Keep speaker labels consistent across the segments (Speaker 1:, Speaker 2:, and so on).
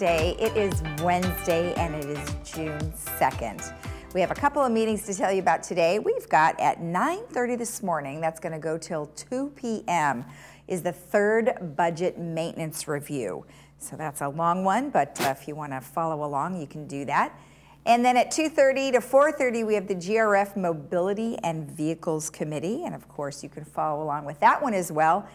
Speaker 1: It is Wednesday and it is June 2nd. We have a couple of meetings to tell you about today. We've got at 9.30 this morning, that's going to go till 2 p.m., is the third budget maintenance review. So that's a long one, but uh, if you want to follow along, you can do that. And then at 2.30 to 4.30, we have the GRF Mobility and Vehicles Committee. And of course, you can follow along with that one as well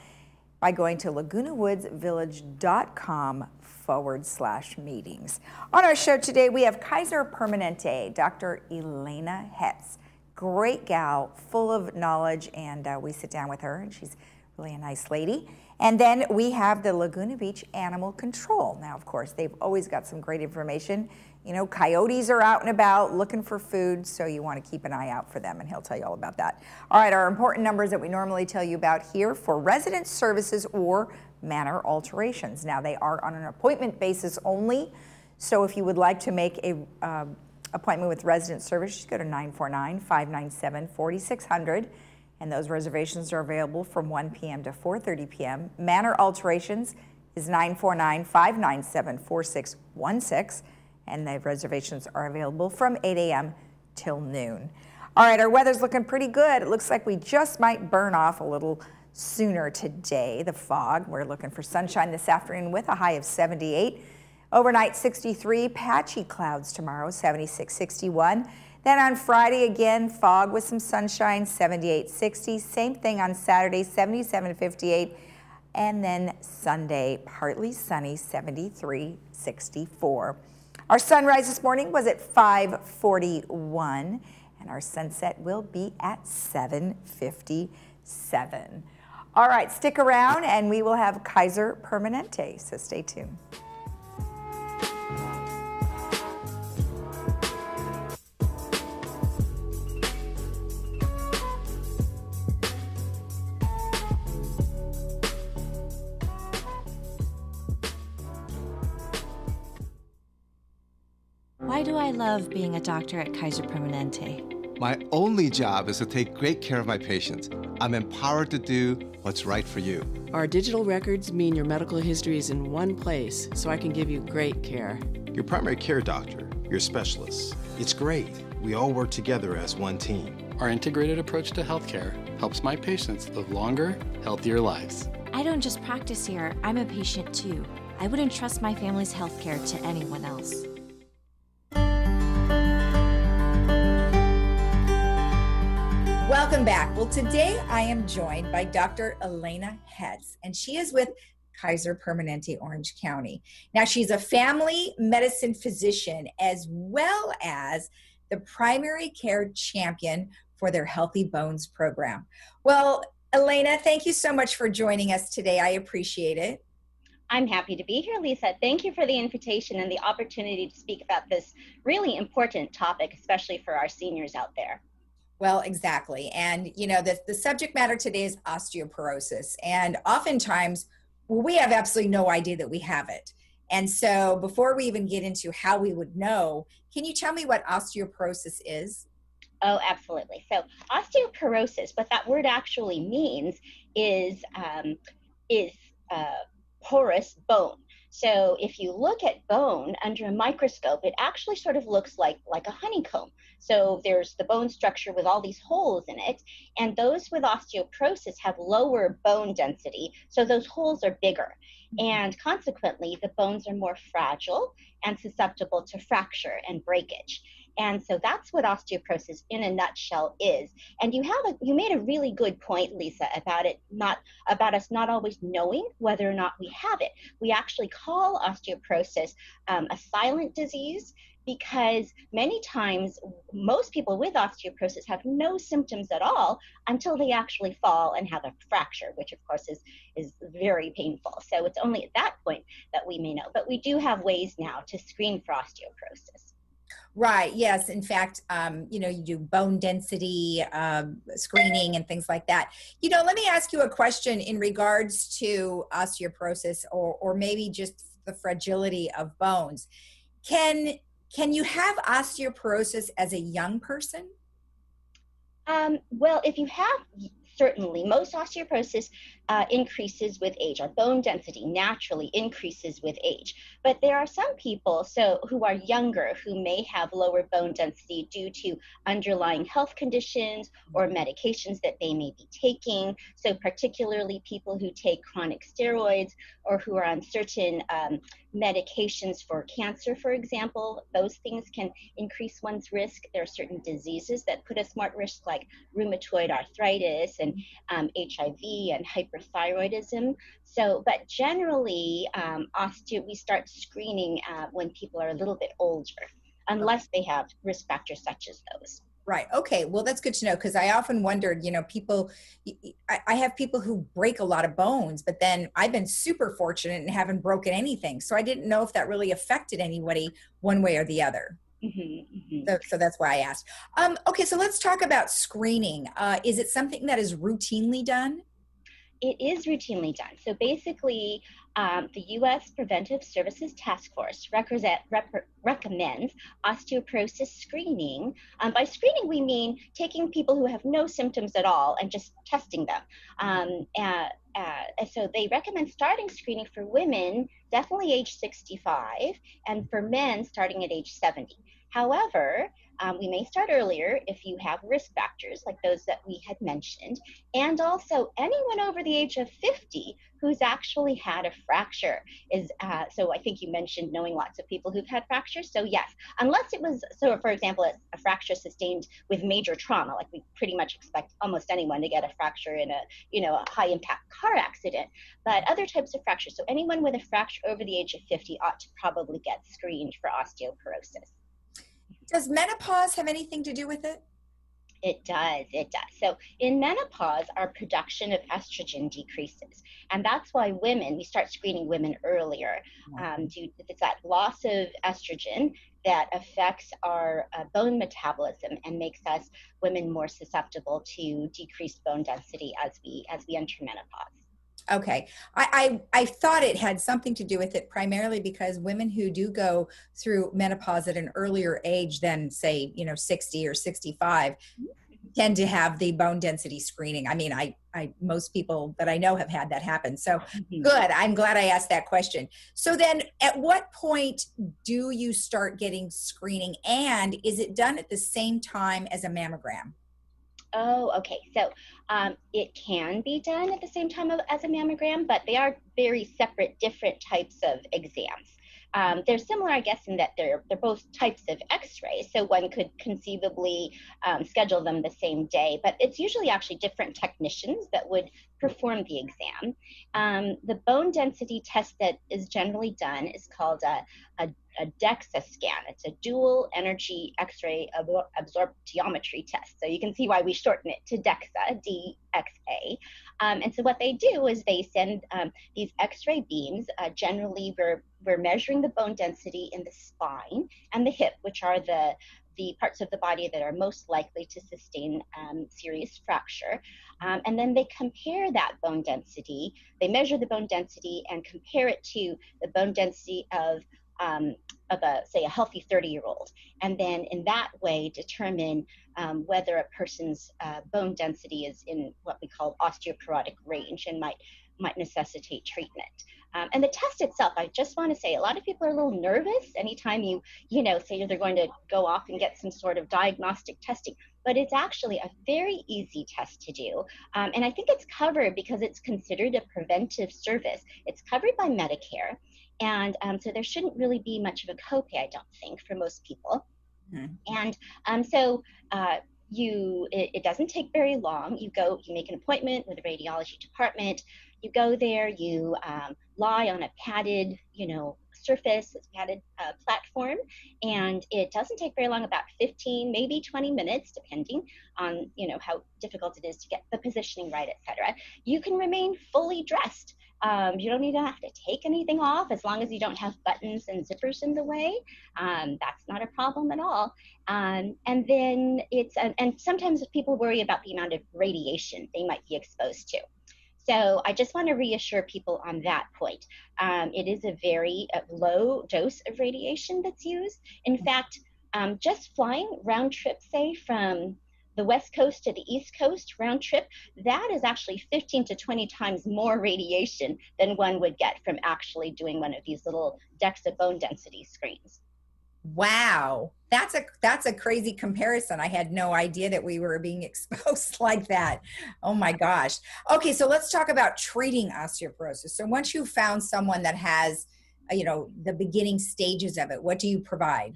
Speaker 1: by going to lagunawoodsvillage.com forward slash meetings. On our show today, we have Kaiser Permanente, Dr. Elena Hetz. Great gal, full of knowledge, and uh, we sit down with her, and she's really a nice lady. And then we have the Laguna Beach Animal Control. Now, of course, they've always got some great information you know, coyotes are out and about looking for food, so you want to keep an eye out for them, and he'll tell you all about that. All right, our important numbers that we normally tell you about here for resident services or manor alterations. Now, they are on an appointment basis only, so if you would like to make a uh, appointment with resident service, just go to 949-597-4600, and those reservations are available from 1 p.m. to 4.30 p.m. Manor alterations is 949-597-4616 and the reservations are available from 8 a.m. till noon. All right, our weather's looking pretty good. It looks like we just might burn off a little sooner today, the fog. We're looking for sunshine this afternoon with a high of 78. Overnight 63, patchy clouds tomorrow, 76, 61. Then on Friday again, fog with some sunshine, 78, 60. Same thing on Saturday, 77, 58. And then Sunday, partly sunny, 73, 64. Our sunrise this morning was at 541 and our sunset will be at 757. All right, stick around and we will have Kaiser Permanente, so stay tuned.
Speaker 2: Why do I love being a doctor at Kaiser Permanente?
Speaker 3: My only job is to take great care of my patients. I'm empowered to do what's right for you.
Speaker 4: Our digital records mean your medical history is in one place, so I can give you great care.
Speaker 5: Your primary care doctor, your specialists. It's great. We all work together as one team.
Speaker 6: Our integrated approach to healthcare helps my patients live longer, healthier lives.
Speaker 2: I don't just practice here, I'm a patient too. I wouldn't trust my family's healthcare to anyone else.
Speaker 1: Welcome back. Well, today I am joined by Dr. Elena Hetz, and she is with Kaiser Permanente Orange County. Now, she's a family medicine physician as well as the primary care champion for their Healthy Bones program. Well, Elena, thank you so much for joining us today. I appreciate it.
Speaker 7: I'm happy to be here, Lisa. Thank you for the invitation and the opportunity to speak about this really important topic, especially for our seniors out there.
Speaker 1: Well, exactly. And, you know, the, the subject matter today is osteoporosis. And oftentimes, we have absolutely no idea that we have it. And so, before we even get into how we would know, can you tell me what osteoporosis is?
Speaker 7: Oh, absolutely. So, osteoporosis, what that word actually means is um, is uh, porous bone. So if you look at bone under a microscope, it actually sort of looks like, like a honeycomb. So there's the bone structure with all these holes in it, and those with osteoporosis have lower bone density, so those holes are bigger. Mm-hmm. And consequently, the bones are more fragile and susceptible to fracture and breakage. And so that's what osteoporosis in a nutshell is. And you have a you made a really good point, Lisa, about it not about us not always knowing whether or not we have it. We actually call osteoporosis um, a silent disease because many times most people with osteoporosis have no symptoms at all until they actually fall and have a fracture which of course is is very painful so it's only at that point that we may know but we do have ways now to screen for osteoporosis
Speaker 1: Right. Yes. In fact, um, you know, you do bone density um, screening and things like that. You know, let me ask you a question in regards to osteoporosis, or or maybe just the fragility of bones. Can can you have osteoporosis as a young person?
Speaker 7: Um, well, if you have certainly most osteoporosis uh, increases with age. Our bone density naturally increases with age. But there are some people so who are younger who may have lower bone density due to underlying health conditions or medications that they may be taking. So particularly people who take chronic steroids or who are on certain um, medications for cancer, for example, those things can increase one's risk. There are certain diseases that put us more at risk, like rheumatoid arthritis and um, HIV and hyperthyroidism. So, but generally, um, osteo, we start screening uh, when people are a little bit older, unless they have risk factors such as those.
Speaker 1: Right. Okay. Well, that's good to know because I often wondered, you know, people, I, have people who break a lot of bones, but then I've been super fortunate and haven't broken anything. So I didn't know if that really affected anybody one way or the other. Mm-hmm, mm-hmm. So, so, that's why I asked. Um, okay. So let's talk about screening. Uh, is it something that is routinely done?
Speaker 7: It is routinely done. So basically, um, the U.S. Preventive Services Task Force rep- recommends osteoporosis screening. Um, by screening, we mean taking people who have no symptoms at all and just testing them. Um, uh, uh, so they recommend starting screening for women, definitely age 65, and for men starting at age 70. However, um, we may start earlier if you have risk factors like those that we had mentioned, and also anyone over the age of 50 who's actually had a fracture is. Uh, so I think you mentioned knowing lots of people who've had fractures. So yes, unless it was so, for example, a, a fracture sustained with major trauma, like we pretty much expect almost anyone to get a fracture in a you know a high impact car accident. But other types of fractures, so anyone with a fracture over the age of 50 ought to probably get screened for osteoporosis.
Speaker 1: Does menopause have anything to do with it?
Speaker 7: It does, it does. So in menopause, our production of estrogen decreases. And that's why women, we start screening women earlier. Um, due, it's that loss of estrogen that affects our uh, bone metabolism and makes us women more susceptible to decreased bone density as we as we enter menopause.
Speaker 1: Okay. I, I, I thought it had something to do with it primarily because women who do go through menopause at an earlier age than say, you know, 60 or 65 tend to have the bone density screening. I mean, I, I most people that I know have had that happen. So mm-hmm. good. I'm glad I asked that question. So then at what point do you start getting screening and is it done at the same time as a mammogram?
Speaker 7: Oh, okay. So um, it can be done at the same time as a mammogram, but they are very separate, different types of exams. Um, they're similar, I guess, in that they're they're both types of X-rays, so one could conceivably um, schedule them the same day. But it's usually actually different technicians that would perform the exam. Um, the bone density test that is generally done is called a, a, a DEXA scan. It's a dual energy X-ray absorptiometry test. So you can see why we shorten it to DEXA, D-X-A. Um, and so what they do is they send um, these X-ray beams. Uh, generally, we're we're measuring the bone density in the spine and the hip, which are the the parts of the body that are most likely to sustain um, serious fracture. Um, and then they compare that bone density. They measure the bone density and compare it to the bone density of um, of a say a healthy 30 year old and then in that way determine um, whether a person's uh, bone density is in what we call osteoporotic range and might might necessitate treatment um, and the test itself, I just want to say, a lot of people are a little nervous anytime you, you know, say they're going to go off and get some sort of diagnostic testing. But it's actually a very easy test to do. Um, and I think it's covered because it's considered a preventive service. It's covered by Medicare. And um, so there shouldn't really be much of a copay, I don't think, for most people. Mm-hmm. And um, so uh, you, it, it doesn't take very long. You go, you make an appointment with the radiology department you go there, you um, lie on a padded, you know, surface, it's padded uh, platform, and it doesn't take very long, about 15, maybe 20 minutes, depending on, you know, how difficult it is to get the positioning right, etc. You can remain fully dressed. Um, you don't even have to take anything off as long as you don't have buttons and zippers in the way. Um, that's not a problem at all. Um, and then it's, and sometimes people worry about the amount of radiation they might be exposed to. So I just want to reassure people on that point. Um, it is a very uh, low dose of radiation that's used. In fact, um, just flying round trip, say from the west coast to the east coast round trip, that is actually 15 to 20 times more radiation than one would get from actually doing one of these little DEXA bone density screens.
Speaker 1: Wow. That's a that's a crazy comparison. I had no idea that we were being exposed like that. Oh my gosh. Okay, so let's talk about treating osteoporosis. So once you've found someone that has uh, you know the beginning stages of it, what do you provide?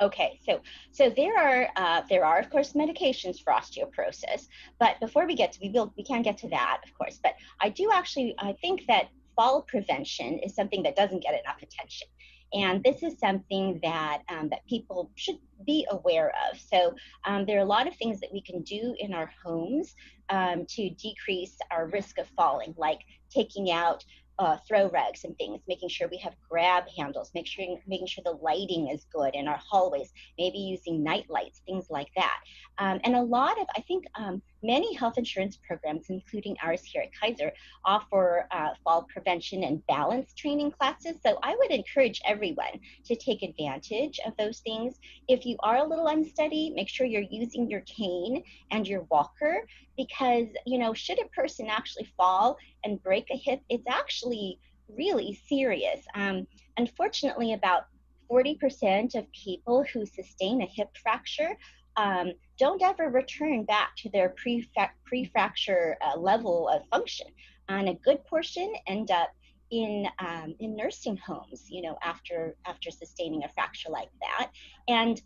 Speaker 7: Okay, so so there are uh, there are of course medications for osteoporosis, but before we get to we will we can get to that of course, but I do actually I think that fall prevention is something that doesn't get enough attention. And this is something that um, that people should be aware of. So um, there are a lot of things that we can do in our homes um, to decrease our risk of falling, like taking out uh, throw rugs and things, making sure we have grab handles, make sure making sure the lighting is good in our hallways, maybe using night lights, things like that. Um, and a lot of, I think, um, many health insurance programs, including ours here at Kaiser, offer uh, fall prevention and balance training classes. So I would encourage everyone to take advantage of those things. If you are a little unsteady, make sure you're using your cane and your walker because, you know, should a person actually fall and break a hip, it's actually really serious. Um, unfortunately, about 40% of people who sustain a hip fracture um, don't ever return back to their pre-fracture uh, level of function. And a good portion end up in um, in nursing homes, you know, after after sustaining a fracture like that. And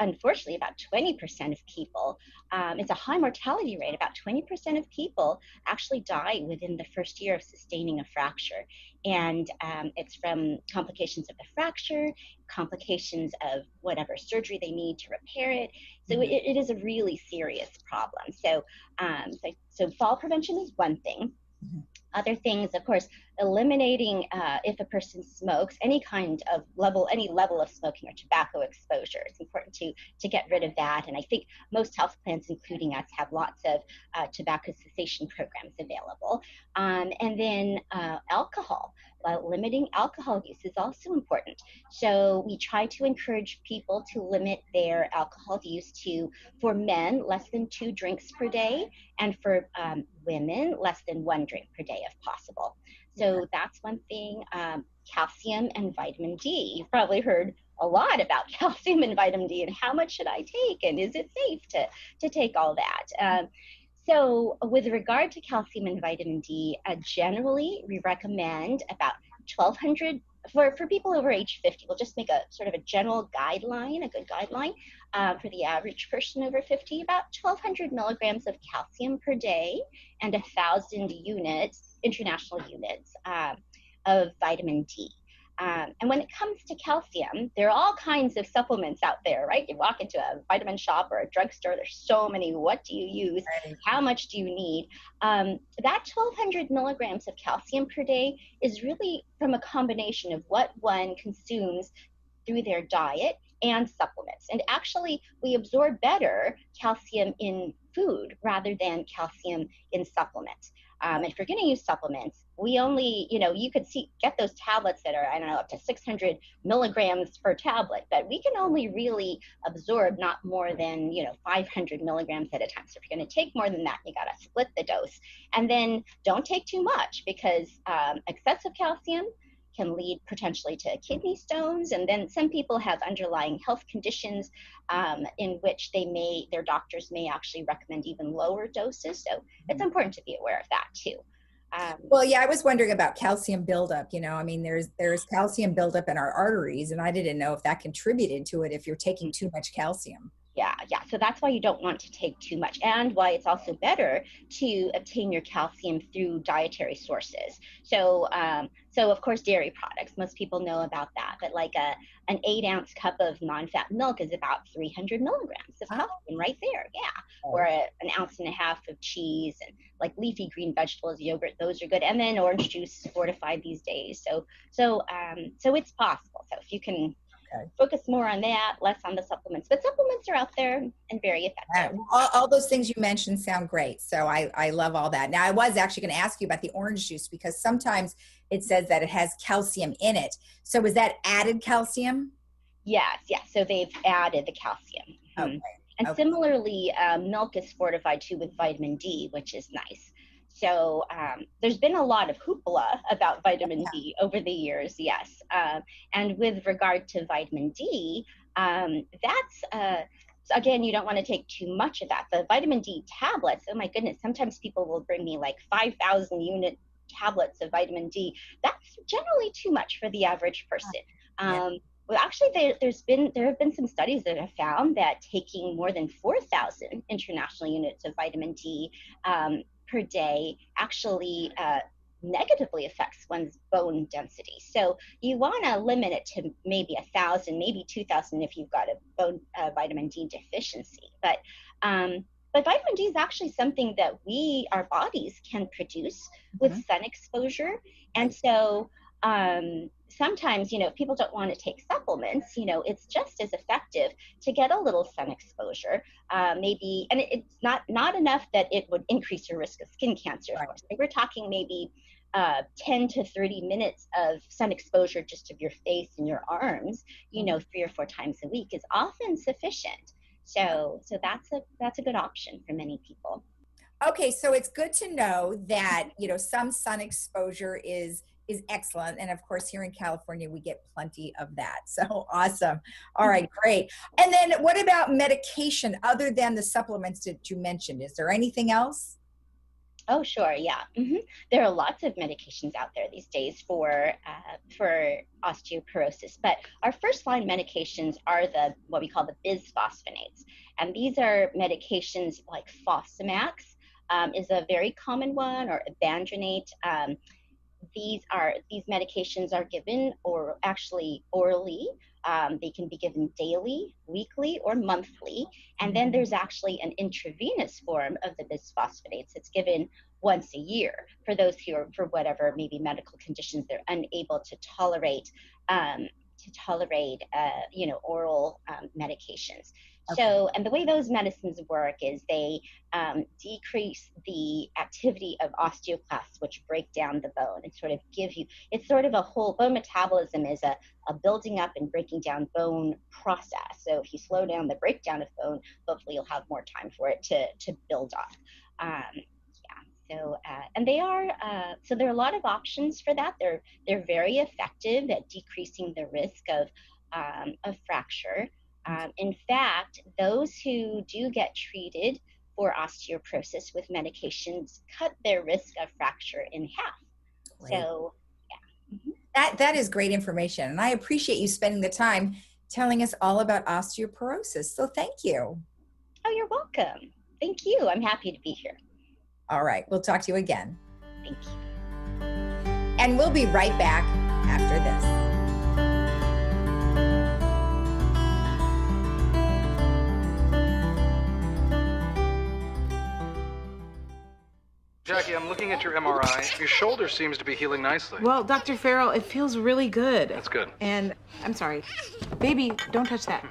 Speaker 7: unfortunately, about 20% of people, um, it's a high mortality rate. About 20% of people actually die within the first year of sustaining a fracture. And um, it's from complications of the fracture, complications of whatever surgery they need to repair it. So mm-hmm. it, it is a really serious problem. So, um, so, so fall prevention is one thing. Mm-hmm. Other things, of course, eliminating uh, if a person smokes any kind of level, any level of smoking or tobacco exposure. It's important to to get rid of that. And I think most health plans, including us, have lots of uh, tobacco cessation programs available. Um, and then uh, alcohol uh, limiting alcohol use is also important. So we try to encourage people to limit their alcohol use to, for men, less than two drinks per day, and for um, women, less than one drink per day if possible. So that's one thing. Um, calcium and vitamin D. You've probably heard a lot about calcium and vitamin D and how much should I take and is it safe to, to take all that. Um, so, with regard to calcium and vitamin D, uh, generally we recommend about 1200 for, for people over age 50. We'll just make a sort of a general guideline, a good guideline uh, for the average person over 50, about 1200 milligrams of calcium per day and a thousand units, international units um, of vitamin D. Um, and when it comes to calcium, there are all kinds of supplements out there, right? You walk into a vitamin shop or a drugstore, there's so many. What do you use? How much do you need? Um, that 1200 milligrams of calcium per day is really from a combination of what one consumes through their diet and supplements. And actually, we absorb better calcium in food rather than calcium in supplements. Um, if you're going to use supplements, we only, you know, you could see get those tablets that are, I don't know, up to 600 milligrams per tablet, but we can only really absorb not more than, you know, 500 milligrams at a time. So if you're going to take more than that, you got to split the dose. And then don't take too much because um, excessive calcium can lead potentially to kidney stones. And then some people have underlying health conditions um, in which they may, their doctors may actually recommend even lower doses. So it's mm-hmm. important to be aware of that too.
Speaker 1: Um, well, yeah, I was wondering about calcium buildup. You know, I mean, there's there's calcium buildup in our arteries, and I didn't know if that contributed to it if you're taking too much calcium
Speaker 7: yeah, yeah. So that's why you don't want to take too much, and why it's also better to obtain your calcium through dietary sources. So, um, so of course, dairy products. Most people know about that, but like a an eight ounce cup of non-fat milk is about 300 milligrams of calcium right there. Yeah, or a, an ounce and a half of cheese and like leafy green vegetables, yogurt. Those are good, and then orange juice is fortified these days. So, so, um, so it's possible. So if you can Okay. Focus more on that, less on the supplements. But supplements are out there and very effective.
Speaker 1: All, all, those things you mentioned sound great. So I, I love all that. Now, I was actually going to ask you about the orange juice because sometimes it says that it has calcium in it. So is that added calcium?
Speaker 7: Yes, yes. So they've added the calcium.
Speaker 1: Okay.
Speaker 7: And
Speaker 1: Okay.
Speaker 7: similarly, um, milk is fortified too with vitamin D, which is nice. So um, there's been a lot of hoopla about vitamin D over the years, yes. Um, and with regard to vitamin D, um, that's uh, so again, you don't want to take too much of that. The vitamin D tablets, oh my goodness, sometimes people will bring me like 5,000 unit tablets of vitamin D. That's generally too much for the average person.
Speaker 1: Yeah.
Speaker 7: Um, well, actually, there, there's been there have been some studies that have found that taking more than 4,000 international units of vitamin D um, per day actually uh, negatively affects one's bone density. So you want to limit it to maybe a thousand, maybe two thousand if you've got a bone uh, vitamin D deficiency. But um, but vitamin D is actually something that we, our bodies, can produce with sun exposure, and so um, sometimes, you know, if people don't want to take supplements, you know, it's just as effective to get a little sun exposure. Uh, maybe, and it, it's not not enough that it would increase your risk of skin cancer. Of course, we're talking maybe uh, 10 to 30 minutes of sun exposure just of your face and your arms, you know, three or four times a week is often sufficient. So, so that's a that's a good option for many people.
Speaker 1: Okay, so it's good to know that you know some sun exposure is is excellent, and of course here in California we get plenty of that. So awesome! All right, great. And then what about medication other than the supplements that you mentioned? Is there anything else?
Speaker 7: Oh, sure, yeah. hmm There are lots of medications out there these days for uh, for osteoporosis, but our first line medications are the what we call the bisphosphonates, and these are medications like Fosamax um, is a very common one, or Ibandronate. Um, these are these medications are given or actually orally. Um, they can be given daily, weekly, or monthly. And then there's actually an intravenous form of the bisphosphonates. It's given once a year for those who are, for whatever maybe medical conditions, they're unable to tolerate um, to tolerate, uh, you know, oral um, medications. So, and the way those medicines work is they um, decrease the activity of osteoclasts, which break down the bone and sort of give you, it's sort of a whole, bone metabolism is a, a building up and breaking down bone process. So if you slow down the breakdown of bone, hopefully you'll have more time for it to, to build up. Um, yeah, so, uh, and they are, uh, so there are a lot of options for that. They're, they're very effective at decreasing the risk of, um, of fracture. Um, in fact, those who do get treated for osteoporosis with medications cut their risk of fracture in half.
Speaker 1: Great.
Speaker 7: So,
Speaker 1: That that is great information, and I appreciate you spending the time telling us all about osteoporosis. So thank you.
Speaker 7: oh, you're welcome. Thank you. I'm happy to be here.
Speaker 1: All right, we'll talk to you again,
Speaker 7: Thank you.
Speaker 1: and we'll be right back after this.
Speaker 8: Jackie, I'm looking at your MRI. Your shoulder seems to be healing nicely.
Speaker 4: Well, Dr. Farrell, it feels really good.
Speaker 8: That's good.
Speaker 4: And I'm sorry. Baby, don't touch that.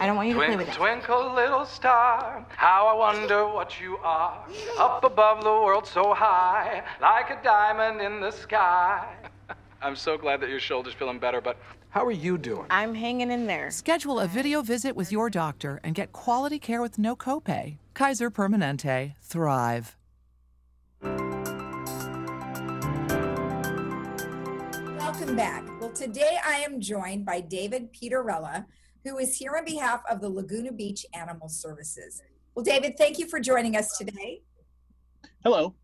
Speaker 4: I don't want you to play
Speaker 8: Twinkle,
Speaker 4: with it.
Speaker 8: twinkle, little star, how I wonder what you are. Up above the world so high, like a diamond in the sky. I'm so glad that your shoulder's feeling better, but how are you doing?
Speaker 4: I'm hanging in there.
Speaker 9: Schedule a video visit with your doctor and get quality care with no copay. Kaiser Permanente. Thrive.
Speaker 1: Welcome back. Well, today I am joined by David Peterella, who is here on behalf of the Laguna Beach Animal Services. Well, David, thank you for joining us today.
Speaker 10: Hello.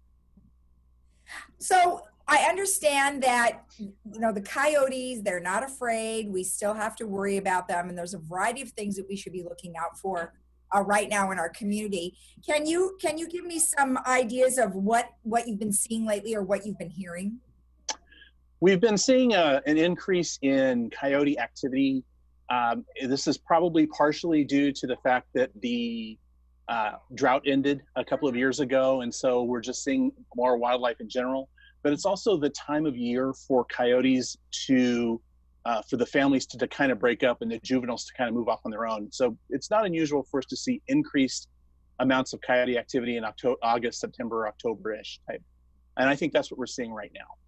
Speaker 1: So I understand that you know the coyotes, they're not afraid. We still have to worry about them, and there's a variety of things that we should be looking out for uh, right now in our community. Can you can you give me some ideas of what what you've been seeing lately or what you've been hearing?
Speaker 10: We've been seeing a, an increase in coyote activity. Um, this is probably partially due to the fact that the uh, drought ended a couple of years ago, and so we're just seeing more wildlife in general. But it's also the time of year for coyotes to, uh, for the families to, to kind of break up and the juveniles to kind of move off on their own. So it's not unusual for us to see increased amounts of coyote activity in October, August, September, October-ish type. And I think that's what we're seeing right now.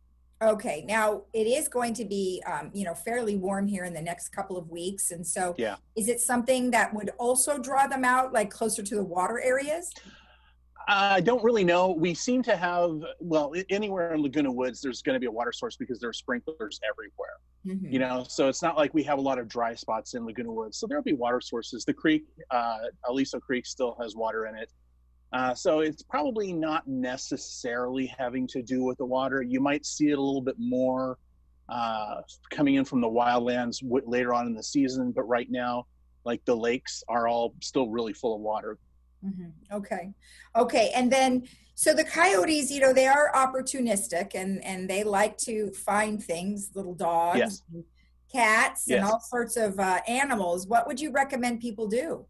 Speaker 1: Okay, now it is going to be, um, you know, fairly warm here in the next couple of weeks, and so
Speaker 10: Yeah.
Speaker 1: is it something that would also draw them out, like closer to the water areas?
Speaker 10: I don't really know. We seem to have, well, anywhere in Laguna Woods, there's going to be a water source because there are sprinklers everywhere.
Speaker 1: Mhm.
Speaker 10: You know, so it's not like we have a lot of dry spots in Laguna Woods. So there'll be water sources. The creek, uh, Aliso Creek, still has water in it. Uh, so it's probably not necessarily having to do with the water. You might see it a little bit more uh, coming in from the wildlands w- later on in the season, but right now, like the lakes are all still really full of water.
Speaker 1: Mhm. Okay, okay, and then so the coyotes, you know, they are opportunistic and and they like to find things, little dogs,
Speaker 10: Yes.
Speaker 1: and cats, and all sorts of uh, animals. What would you recommend people do?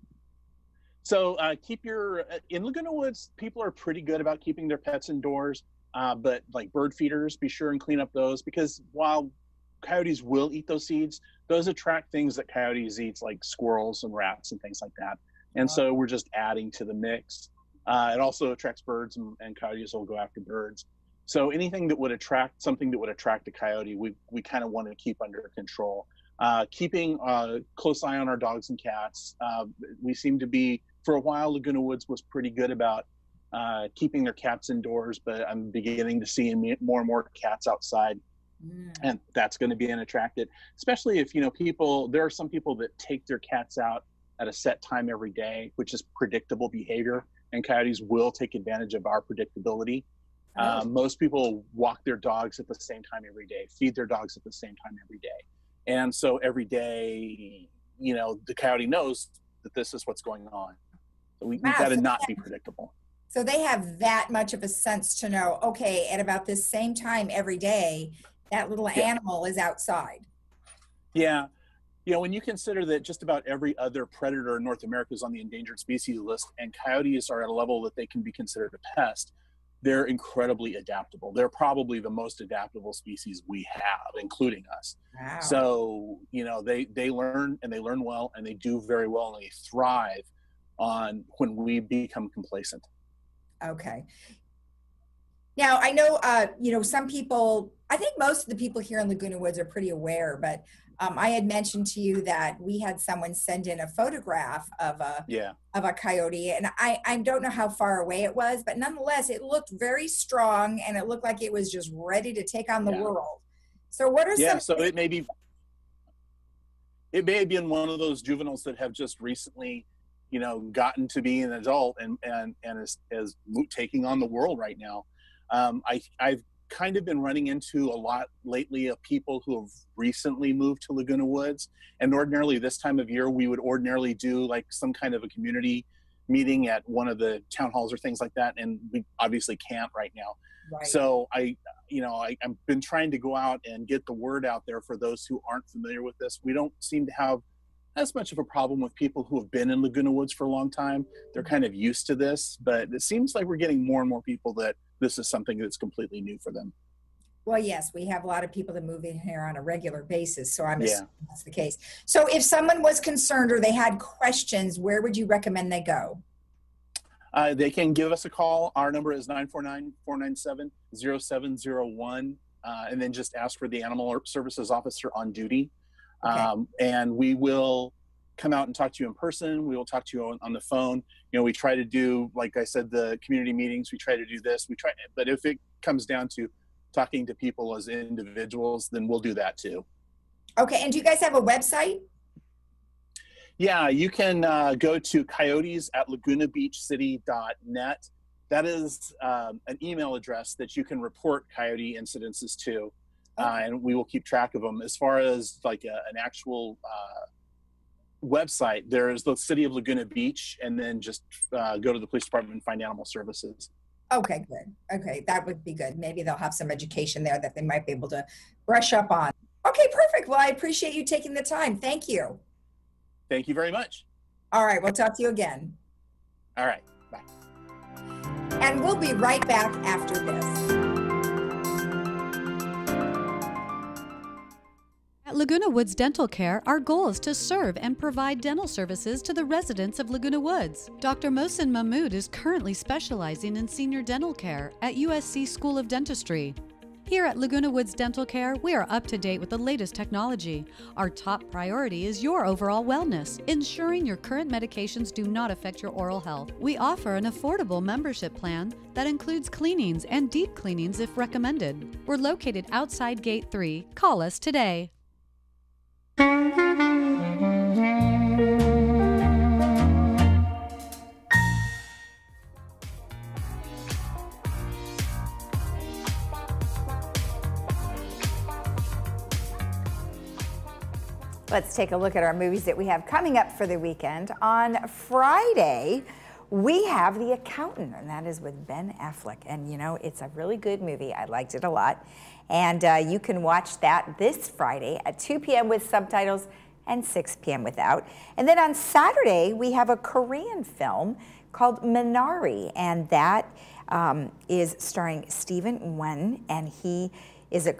Speaker 10: So uh, keep your uh, in Laguna Woods. People are pretty good about keeping their pets indoors, uh, but like bird feeders, be sure and clean up those because while coyotes will eat those seeds, those attract things that coyotes eat, like squirrels and rats and things like that. And so we're just adding to the mix. Uh, it also attracts birds, and, and coyotes will go after birds. So anything that would attract something that would attract a coyote, we we kind of want to keep under control. Uh, keeping a close eye on our dogs and cats. Uh, we seem to be, for a while, Laguna Woods was pretty good about uh, keeping their cats indoors, but I'm beginning to see more and more cats outside. And that's going to be an attracted, especially if, you know, people, there are some people that take their cats out at a set time every day, which is predictable behavior. And coyotes will take advantage of our predictability. Um, most people walk their dogs at the same time every day, feed their dogs at the same time every day. And so every day, you know, the coyote knows that this is what's going on. We,
Speaker 1: Wow,
Speaker 10: we've got to
Speaker 1: so
Speaker 10: not
Speaker 1: that-
Speaker 10: be predictable.
Speaker 1: So they have that much of a sense to know, okay, at about this same time every day, that little
Speaker 10: Yeah.
Speaker 1: animal is outside.
Speaker 10: Yeah. You know, when you consider that just about every other predator in North America is on the endangered species list, and coyotes are at a level that they can be considered a pest, they're incredibly adaptable. They're probably the most adaptable species we have, including us.
Speaker 1: Wow.
Speaker 10: So, you know, they they learn and they learn well and they do very well and they thrive on when we become complacent.
Speaker 1: Okay. Now I know, uh, you know, some people. I think most of the people here in Laguna Woods are pretty aware, but um, I had mentioned to you that we had someone send in a photograph of a
Speaker 10: Yeah.
Speaker 1: of a coyote, and I I don't know how far away it was, but nonetheless, it looked very strong, and it looked like it was just ready to take on the
Speaker 10: Yeah.
Speaker 1: world. So, what are
Speaker 10: Yeah,
Speaker 1: some?
Speaker 10: so it may be it may have been one of those juveniles that have just recently, you know, gotten to be an adult and and and is, is taking on the world right now. Um, I I've kind of been running into a lot lately of people who have recently moved to Laguna Woods, and ordinarily this time of year we would ordinarily do like some kind of a community meeting at one of the town halls or things like that, and we obviously can't right now.
Speaker 1: Right.
Speaker 10: So I, you know, I, I've been trying to go out and get the word out there for those who aren't familiar with this. We don't seem to have as much of a problem with people who have been in Laguna Woods for a long time. They're kind of used to this, but it seems like we're getting more and more people that this is something that's completely new for them.
Speaker 1: Well, yes, we have a lot of people that move in here on a regular basis, so I'm
Speaker 10: Yeah.
Speaker 1: assuming that's the case. So, if someone was concerned or they had questions, where would you recommend they go?
Speaker 10: Uh, they can give us a call. Our number is 949 497 0701. Uh, and then just ask for the animal services officer on duty. Um, and we will come out and talk to you in person. We will talk to you on, on the phone. You know, we try to do, like I said, the community meetings. We try to do this. We try, but if it comes down to talking to people as individuals, then we'll do that too.
Speaker 1: Okay, and do you guys have a website?
Speaker 10: Yeah, you can uh, go to coyotes at lagunabeachcity.net. That is um, an email address that you can report coyote incidences to, uh, and we will keep track of them. As far as like a, an actual uh, website, there is the City of Laguna Beach, and then just uh, go to the police department and find animal services.
Speaker 1: Okay, good. Okay, that would be good. Maybe they'll have some education there that they might be able to brush up on. Okay, perfect. Well, I appreciate you taking the time. Thank you.
Speaker 10: Thank you very much.
Speaker 1: All right, we'll talk to you again.
Speaker 10: All right. Bye.
Speaker 1: And we'll be right back after this.
Speaker 11: Laguna Woods Dental Care, our goal is to serve and provide dental services to the residents of Laguna Woods. Dr. Mohsen Mahmood is currently specializing in senior dental care at USC School of Dentistry. Here at Laguna Woods Dental Care, we are up to date with the latest technology. Our top priority is your overall wellness, ensuring your current medications do not affect your oral health. We offer an affordable membership plan that includes cleanings and deep cleanings if recommended. We're located outside Gate 3. Call us today.
Speaker 1: Let's take a look at our movies that we have coming up for the weekend. On Friday, we have The Accountant, and that is with Ben Affleck. And you know, it's a really good movie. I liked it a lot. And uh, you can watch that this Friday at 2 p.m. with subtitles and 6 p.m. without. And then on Saturday, we have a Korean film called Minari, and that um, is starring Steven Yeun, and he is a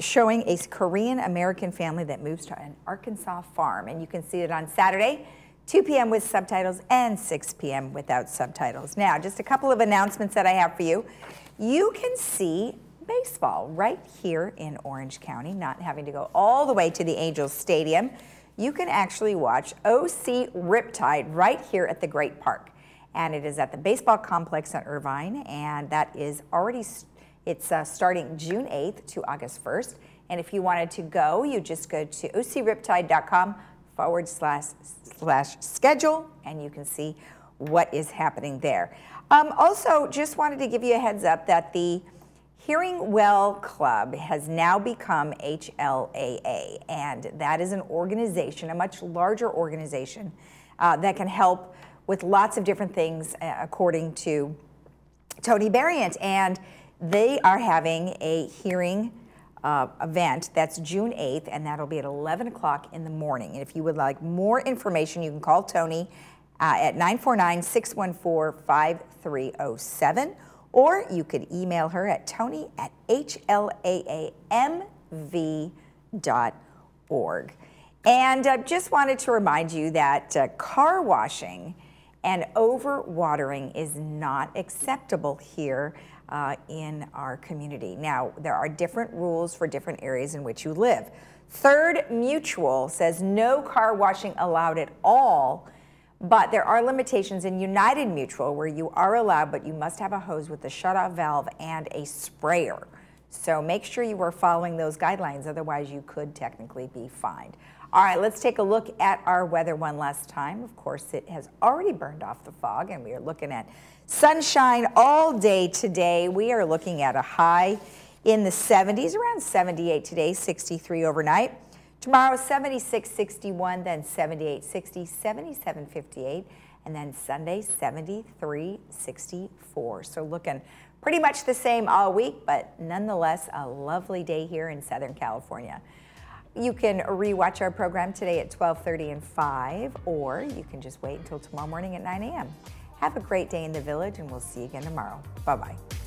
Speaker 1: showing a Korean American family that moves to an Arkansas farm. And you can see it on Saturday, 2 p.m. with subtitles and 6 p.m. without subtitles. Now, just a couple of announcements that I have for you. You can see baseball right here in Orange County, not having to go all the way to the Angels Stadium. You can actually watch OC Riptide right here at the Great Park. And it is at the baseball complex in Irvine, and that is already it's uh, starting June 8th to August 1st. And if you wanted to go, you just go to ocriptide.com forward slash, slash schedule and you can see what is happening there. Um, also, just wanted to give you a heads up that the Hearing Well Club has now become HLAA, and that is an organization, a much larger organization uh, that can help with lots of different things, uh, according to Tony Barriant. And they are having a hearing uh, event that's June 8th, and that'll be at 11 o'clock in the morning. And if you would like more information, you can call Tony uh, at 949 614 5307, or you could email her at tony at hlaamv.org. And uh, just wanted to remind you that uh, car washing and overwatering is not acceptable here uh, in our community. Now, there are different rules for different areas in which you live. Third Mutual says no car washing allowed at all, but there are limitations in United Mutual where you are allowed, but you must have a hose with a shutoff valve and a sprayer. So make sure you are following those guidelines, otherwise you could technically be fined. All right, let's take a look at our weather one last time. Of course, it has already burned off the fog, and we are looking at sunshine all day today. We are looking at a high in the 70s, around 78 today, 63 overnight. Tomorrow, 76, 61, then 78, 60, 77, 58, and then Sunday, 73, 64. So looking pretty much the same all week, but nonetheless, a lovely day here in Southern California. You can rewatch our program today at 12:30 and 5, or you can just wait until tomorrow morning at 9 a.m. Have a great day in the village, and we'll see you again tomorrow. Bye-bye.